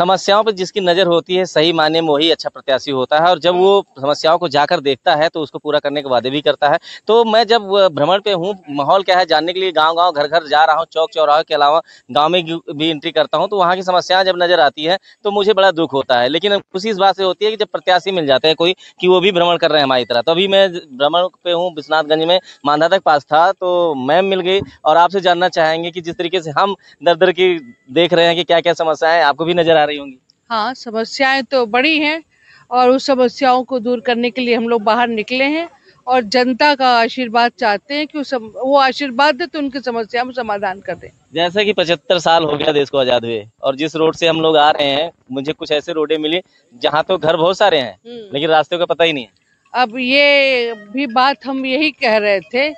समस्याओं पर जिसकी नज़र होती है, सही मायने में वही अच्छा प्रत्याशी होता है और जब वो समस्याओं को जाकर देखता है तो उसको पूरा करने के वादे भी करता है। तो मैं जब भ्रमण पे हूँ, माहौल क्या है जानने के लिए गाँव गाँव घर घर जा रहा हूँ चौक चौराहे के अलावा गाँव में भी एंट्री करता हूँ तो वहाँ की समस्याएँ जब नज़र आती है तो मुझे बड़ा दुख होता है। लेकिन खुशी इस बात से होती है कि जब प्रत्याशी मिल जाते हैं कोई, कि वो भी भ्रमण कर रहे हैं हमारी तरह तो अभी मैं भ्रमण पे हूँ विश्वनाथगंज में, मांधा तक पास था तो मैम मिल गई और आपसे जानना चाहेंगे कि जिस तरीके से हम दर दर की देख रहे हैं कि क्या क्या समस्याएँ आपको भी नज़र आ रही होंगी। हाँ समस्याएँ तो बड़ी हैं और उस समस्याओं को दूर करने के लिए हम लोग बाहर निकले हैं और जनता का आशीर्वाद चाहते हैं कि वो आशीर्वाद दे तो उनकी समस्या में समाधान कर दें। जैसे कि पचहत्तर साल हो गया देश को आज़ाद हुए और जिस रोड से हम लोग आ रहे हैं मुझे कुछ ऐसे रोडे मिली जहाँ तो घर बहुत सारे हैं हम्म। लेकिन रास्ते का पता ही नहीं है। अब ये भी बात हम यही कह रहे थे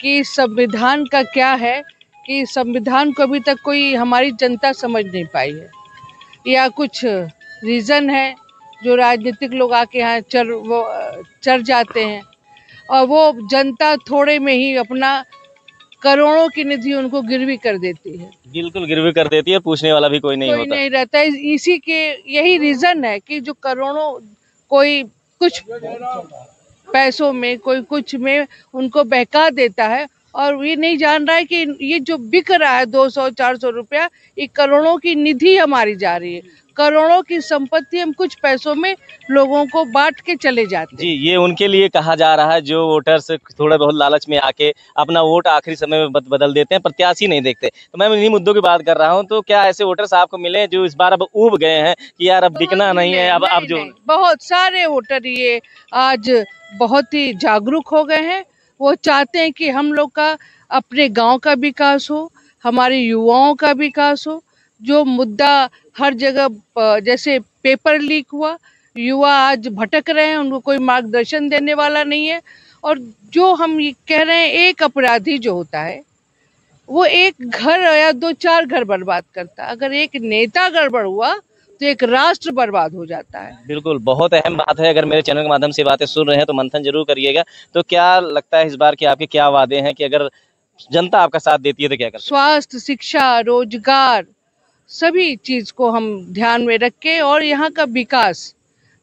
कि संविधान का क्या है कि संविधान को अभी तक कोई हमारी जनता समझ नहीं पाई है। या कुछ रीज़न है जो राजनीतिक लोग आके यहाँ चर वो चर जाते हैं। और वो जनता थोड़े में ही अपना करोड़ों की निधि उनको गिरवी कर देती है। बिल्कुल गिरवी कर देती है पूछने वाला भी कोई नहीं कोई होता। नहीं रहता है। इसी के यही रीजन है कि जो करोड़ों कोई कुछ पैसों में कोई कुछ में उनको बहका देता है और ये नहीं जान रहा है कि ये जो बिक रहा है 200 400 रुपया ये करोड़ों की निधि हमारी जा रही है। करोड़ों की संपत्ति हम कुछ पैसों में लोगों को बांट के चले जाते जी ये उनके लिए कहा जा रहा है जो वोटर्स थोड़ा बहुत लालच में आके अपना वोट आखिरी समय में बदल देते हैं प्रत्याशी नहीं देखते। तो मैं इन्हीं मुद्दों की बात कर रहा हूँ तो क्या ऐसे वोटर्स आपको मिले जो इस बार अब उब गए हैं कि यार अब बिकना नहीं, नहीं है अब अब जो बहुत सारे वोटर ये आज बहुत ही जागरूक हो गए हैं वो चाहते हैं कि हम लोग का अपने गाँव का विकास हो, हमारे युवाओं का विकास हो। जो मुद्दा हर जगह जैसे पेपर लीक हुआ, युवा आज भटक रहे हैं, उनको कोई मार्गदर्शन देने वाला नहीं है। और जो हम कह रहे हैं, एक अपराधी जो होता है, वो एक घर या दो चार घर बर्बाद करता अगर एक नेता गड़बड़ हुआ एक राष्ट्र बर्बाद हो जाता है। बिल्कुल बहुत अहम बात है। अगर मेरे चैनल के माध्यम से बातें सुन रहे हैं तो मंथन ज़रूर करिएगा। तो क्या लगता है इस बार की आपके क्या वादे हैं कि अगर जनता आपका साथ देती है तो क्या कर स्वास्थ्य शिक्षा रोज़गार सभी चीज़ को हम ध्यान में रख के और यहाँ का विकास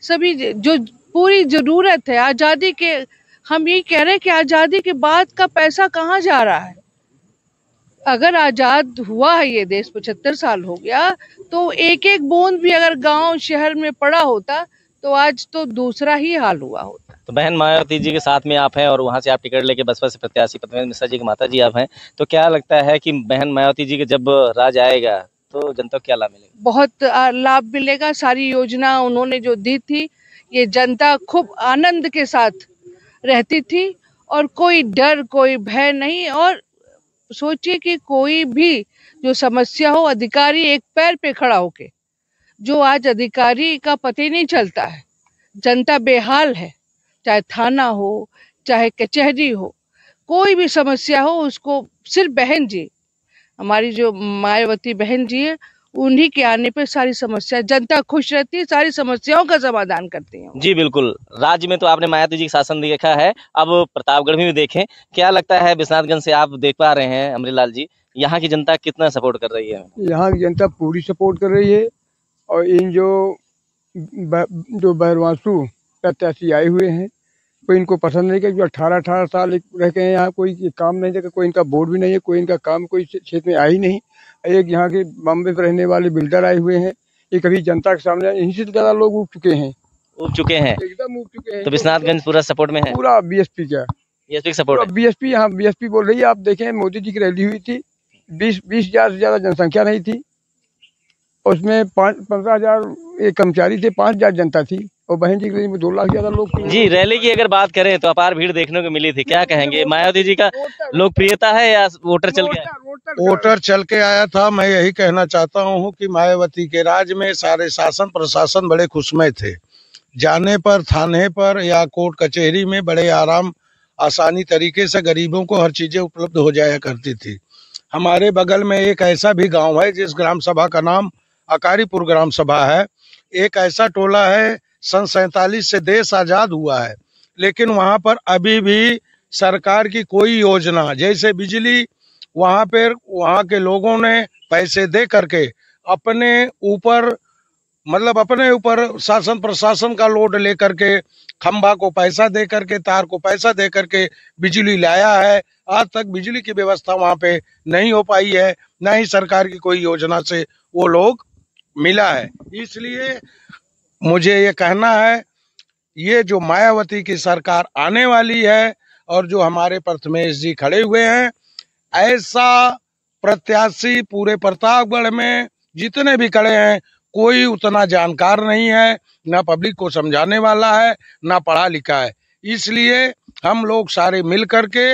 सभी जो पूरी ज़रूरत है आज़ादी के हम यही कह रहे हैं कि आज़ादी के बाद का पैसा कहाँ जा रहा है? अगर आज़ाद हुआ है ये देश पचहत्तर साल हो गया तो एक एक बूंद भी अगर गाँव शहर में पड़ा होता तो आज तो दूसरा ही हाल हुआ होता। तो बहन मायावती जी के साथ में आप हैं और वहाँ से आप टिकट लेके बसपा से प्रत्याशी पद्मेंद्र मिश्रा जी की माता जी आप हैं तो क्या लगता है कि बहन मायावती जी के जब राज आएगा तो जनता को क्या लाभ मिलेगा? बहुत लाभ मिलेगा सारी योजना उन्होंने जो दी थी ये जनता खूब आनंद के साथ रहती थी और कोई डर कोई भय नहीं और सोचिए कि कोई भी जो समस्या हो, अधिकारी एक पैर पे खड़ा होके, जो आज अधिकारी का पति नहीं चलता है, जनता बेहाल है, चाहे थाना हो, चाहे कचहरी हो, कोई भी समस्या हो, उसको सिर्फ़ बहन जी, हमारी जो मायावती बहन जी है उन्हीं के आने पर सारी समस्या जनता खुश रहती है सारी समस्याओं का समाधान करती है जी बिल्कुल। राज्य में तो आपने मायावती जी का शासन देखा है। अब प्रतापगढ़ में भी देखें क्या लगता है विश्वनाथगंज से आप देख पा रहे हैं अमरीलाल जी यहाँ की जनता कितना सपोर्ट कर रही है? यहाँ की जनता पूरी सपोर्ट कर रही है और इन जो जो बहरवासु प्रत्याशी आए हुए हैं कोई इनको पसंद नहीं किया जो अठारह अठारह साल रह के यहाँ कोई काम नहीं देखा कोई इनका बोर्ड भी नहीं है कोई इनका काम कोई क्षेत्र में आ ही नहीं। एक यहाँ के बॉम्बे में रहने वाले बिल्डर आए हुए हैं। ये कभी जनता के सामने इन्हीं से ज़्यादा लोग उठ चुके हैं। उठ चुके हैं। एकदम उग चुके हैं। तो विश्वनाथगंज पूरा सपोर्ट में है? पूरा बीएसपी का। बीएसपी सपोर्ट बीएसपी यहाँ बीएसपी बोल रही है आप देखें मोदी जी की रैली हुई थी। बीस बीस हज़ार से ज़्यादा जनसंख्या नहीं थी। उसमें पाँच पंद्रह हज़ार एक कर्मचारी थे पाँच हज़ार जनता थी। और बहन जी के लिए दो लाख ज़्यादा लोग जी रैली की अगर बात करें तो अपार भीड़ देखने को मिली थी। क्या कहेंगे? मायावती जी का लोकप्रियता है या वोटर चल के वोटर चल के आया था, मैं यही कहना चाहता हूँ कि मायावती के राज में सारे शासन प्रशासन बड़े खुशमय थे। जाने पर, थाने पर या कोर्ट कचहरी में बड़े आराम, आसानी तरीके से गरीबों को हर चीज़ें उपलब्ध हो जाया करती थी। हमारे बगल में एक ऐसा भी गाँव है, जिस ग्राम सभा का नाम अकारीपुर ग्राम सभा है। एक ऐसा टोला है, सन सैतालीस से देश आज़ाद हुआ है। लेकिन वहाँ पर अभी भी सरकार की कोई योजना, जैसे बिजली वहाँ पर, वहाँ के लोगों ने पैसे दे करके अपने ऊपर मतलब अपने ऊपर शासन, प्रशासन का लोड लेकर के खंभा को पैसा दे करके, तार को पैसा दे करके बिजली लाया है। आज तक बिजली की व्यवस्था वहाँ पे नहीं हो पाई है, न ही सरकार की कोई योजना से वो लोग मिला है। इसलिए मुझे ये कहना है, ये जो मायावती की सरकार आने वाली है और जो हमारे प्रथमेश जी खड़े हुए हैं ऐसा प्रत्याशी पूरे प्रतापगढ़ में जितने भी खड़े हैं, कोई उतना जानकार नहीं है, ना पब्लिक को समझाने वाला है, ना पढ़ा लिखा है। इसलिए हम लोग सारे मिल करके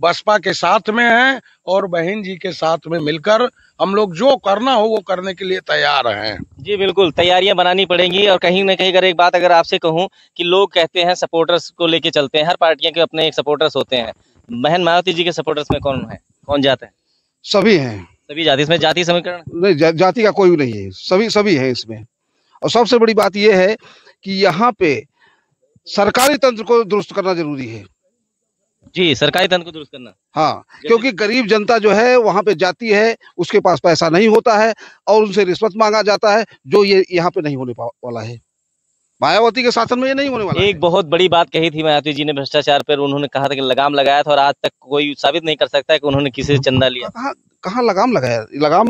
बसपा के साथ में हैं और बहन जी के साथ में मिलकर हम लोग जो करना हो वो करने के लिए तैयार हैं। जी, बिल्कुल। तैयारियाँ बनानी पड़ेंगी और कहीं ना कहीं अगर एक बात अगर आपसे कहूँ कि लोग कहते हैं सपोर्टर्स को लेके चलते हैं, हर पार्टियाँ के अपने एक सपोर्टर्स होते हैं। बहन मायावती जी के सपोर्टर्स में कौन है? कौन जाते है? सभी हैं। सभी जाति इसमें जाति समीकरण? नहीं जा, जाति का कोई भी नहीं है। सभी सभी है इसमें। और सबसे बड़ी बात यह है कि यहाँ पे सरकारी तंत्र को दुरुस्त करना ज़रूरी है। जी सरकारी तंत्र को दुरुस्त करना। हाँ क्योंकि गरीब जनता जो है वहाँ पे जाती है उसके पास पैसा नहीं होता है और उनसे रिश्वत मांगा जाता है जो ये यहाँ पे नहीं होने वाला है। मायावती के शासन में ये नहीं होने वाला एक बहुत बड़ी बात कही थी मायावती जी ने भ्रष्टाचार पर। उन्होंने कहा था कि लगाम लगाया था और आज तक कोई साबित नहीं कर सकता है कि उन्होंने किसी से चंदा लिया। कहाँ कहाँ लगाम लगाया? लगाम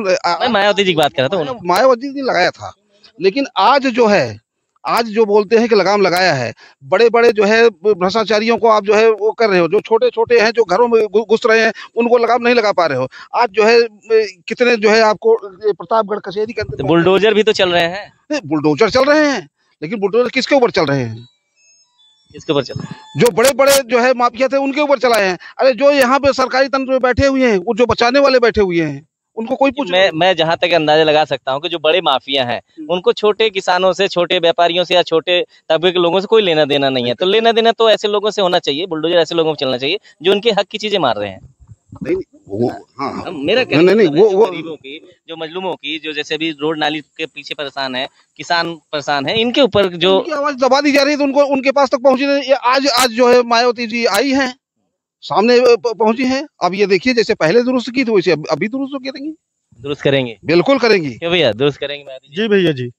मायावती जी की बात कर रहा था मायावती ने लगाया था। लेकिन आज जो है आज जो बोलते हैं कि लगाम लगाया है बड़े बड़े जो है भ्रष्टाचारियों को आप जो है वो कर रहे हो। जो छोटे छोटे हैं जो घरों में घुस रहे हैं उनको लगाम नहीं लगा पा रहे हो। आज जो है कितने जो है आपको प्रतापगढ़ कचहरी के तो अंदर बुलडोजर भी तो चल रहे हैं। बुलडोजर चल रहे हैं। लेकिन बुलडोजर किसके ऊपर चल रहे हैं? इसके ऊपर चल रहे हैं? जो बड़े बड़े जो है माफिया थे उनके ऊपर चलाए हैं। अरे जो यहाँ पे सरकारी तंत्र में बैठे हुए हैं वो जो बचाने वाले बैठे हुए हैं उनको कोई पूछ मैं मैं जहाँ तक अंदाज़ा लगा सकता हूँ कि जो बड़े माफिया हैं उनको छोटे किसानों से छोटे व्यापारियों से या छोटे तबके के लोगों से कोई लेना देना नहीं है। तो लेना देना तो ऐसे लोगों से होना चाहिए बुलडोजर ऐसे लोगों को चलना चाहिए जो उनके हक की चीज़ें मार रहे हैं। वो हाँ। हाँ। अब मेरा नहीं, नहीं, वो- जो वो- गरीबों की जो मजलूमों की जो जैसे अभी रोड नाली के पीछे परेशान है किसान परेशान है इनके ऊपर जो आवाज़ दबा दी जा रही है तो उनको उनके पास तक पहुँची आज आज जो है मायावती जी आई है। सामने पहुँची है। अब ये देखिए जैसे पहले दुरुस्त की थी वैसे अभी दुरुस्त करेंगी? दुरुस्त करेंगे। बिल्कुल करेंगी। भैया? दुरुस्त करेंगे जी भैया जी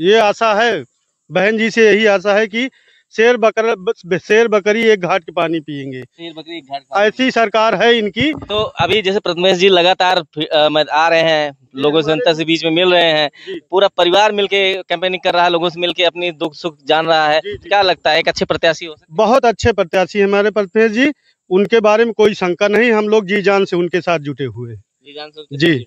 ये आशा है बहन जी से यही आशा है कि शेर बकर शेर बकरी एक घाट के पानी पियेंगे। शेर बकरी एक घाट ऐसी सरकार है इनकी। तो अभी जैसे प्रथमेश जी लगातार आ रहे हैं लोगों से जनता से बीच में मिल रहे हैं पूरा परिवार मिलके कैंपेनिंग कर रहा है लोगों से मिलके अपनी दुख सुख जान रहा है। जी, जी। क्या लगता है एक अच्छे प्रत्याशी हो सकते बहुत अच्छे प्रत्याशी हैं हमारे प्रथमेश जी। उनके बारे में कोई शंका नहीं हम लोग जी जान से उनके साथ जुटे हुए जी जान से जी।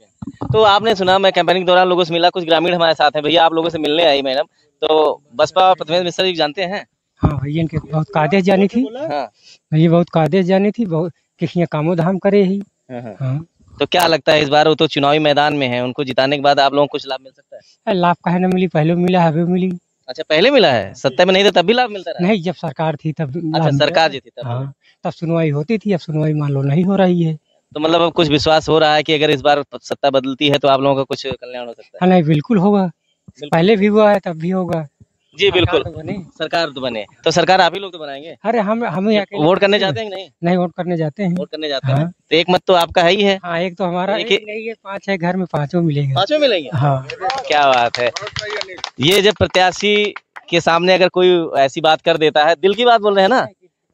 तो आपने सुना मैं कैंपेनिंग दौरान लोगों से मिला कुछ ग्रामीण हमारे साथ हैं। भैया आप लोगों से मिलने आई मैडम। तो बसपा प्रथमेश मिश्रा जी जानते हैं? हाँ भैया इनके बहुत कादेश जानी थी। हाँ। भैया बहुत कादेश जानी थी बहुत किसी कामो धाम करे ही। हाँ, हाँ। हाँ। तो क्या लगता है इस बार वो तो चुनावी मैदान में है उनको जिताने के बाद आप लोगों को कुछ लाभ मिल सकता है? लाभ काहे न मिली पहले मिला अभी मिली। अच्छा पहले मिला है? सत्ता में नहीं था तब भी लाभ मिलता रहा? नहीं जब सरकार थी तब अच्छा सरकार जी थी तब हाँ तब सुनवाई होती थी अब सुनवाई मान लो नहीं हो रही है। तो मतलब अब कुछ विश्वास हो रहा है कि अगर इस बार सत्ता बदलती है तो आप लोगों का कुछ कल्याण हो सकता है? हाँ नहीं बिल्कुल होगा। पहले भी हुआ है तब भी होगा। जी बिल्कुल। सरकार तो बने। सरकार तो बने। तो सरकार आप ही लोग तो बनाएँगे? अरे हम हम यहाँ वोट करने जाते हैं नहीं? नहीं वोट करने जाते हैं। वोट करने जाते हैं हाँ। तो एक मत तो आपका है ही है। हाँ एक तो हमारा एक एक नहीं है पाँच है घर में पाँचों मिलेंगे। पाँचों मिलेंगे? हाँ। क्या बात है। ये जब प्रत्याशी के सामने अगर कोई ऐसी बात कर देता है दिल की बात बोल रहे हैं ना?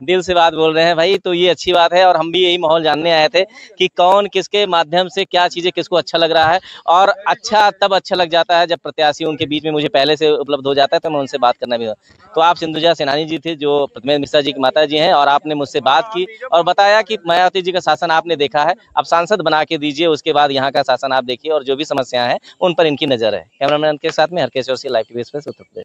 दिल से बात बोल रहे हैं, भाई तो ये अच्छी बात है और हम भी यही माहौल जानने आए थे कि कौन किसके माध्यम से क्या चीज़ें किसको अच्छा लग रहा है और अच्छा तब अच्छा लग जाता है जब प्रत्याशी उनके बीच में मुझे पहले से उपलब्ध हो जाता है तो मैं उनसे बात करना भी तो आप सिंधुजा सेनानी जी थे जो प्रथमेश मिश्रा जी की माता जी हैं और आपने मुझसे बात की और बताया कि मायावती जी का शासन आपने देखा है आप सांसद बना के दीजिए, उसके बाद यहाँ का शासन आप देखिए और जो भी समस्याएँ हैं, उन पर इनकी नज़र है। कैमरामैन के साथ में हरकेश लाइव टीवी उत्तर प्रदेश।